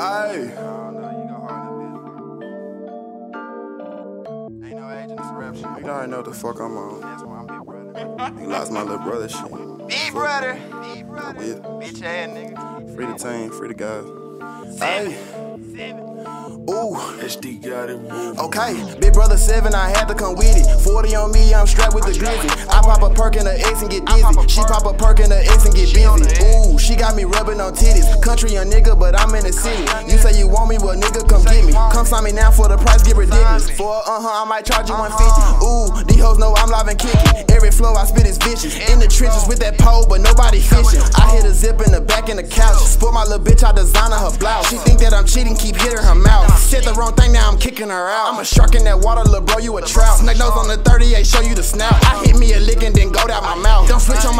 I don't know. You already know what the fuck I'm on. That's why I'm big brother. You lost my little brother shit. Big brother. Big brother. Bitch ass nigga. Free the team, free the guys. Hey. Ooh. SD got it. Okay, big brother seven, I had to come with it. 40 on me, I'm strapped with the grizzly. I pop a perk in the X and get dizzy. She pop a perk in the X and get busy. On titties. Country young nigga, but I'm in the city. You say you want me, well nigga, come get me. Come sign me now for the price, get ridiculous. For uh huh, I might charge you 150. Ooh, these hoes know I'm live and kicking. Every flow I spit is vicious. In the trenches with that pole, but nobody fishing. I hit a zip in the back in the couch. Sport my little bitch, I designer her blouse. She think that I'm cheating, keep hitting her mouth. Said the wrong thing, now I'm kicking her out. I'm a shark in that water, lil' bro, you a trout. Snake nose on the 38, show you the snout.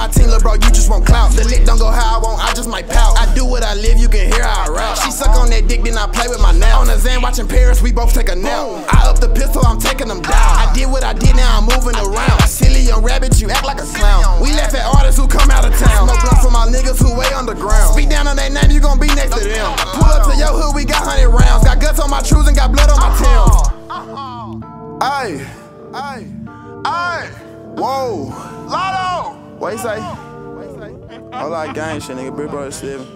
My team, lil' bro, you just want clout. The lick don't go how I want, I just might pout. I do what I live, you can hear how I rap. She suck on that dick, then I play with my nail. On the Zan watching Paris, we both take a nap. I up the pistol, I'm taking them down. I did what I did, now I'm moving around. Silly young rabbit, you act like a clown. We laugh at artists who come out of town. Smoke blunt for my niggas who way underground. Speak down on their name, you gon' be next to them. Pull up to your hood, we got hundred rounds. Got guts on my trues and got blood on my tails. Ay, ay, ay. Whoa. Lotto. What you say? Hold on, gang shit, nigga. Big brother seven.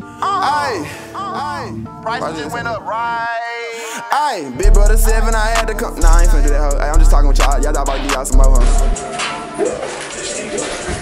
Ay, oh. ay. Oh. Prices just went up right. Ay, big brother seven, I had to come. Nah, I ain't finna do that. hoe. I'm just talking with y'all. Y'all thought about to give y'all some more, huh?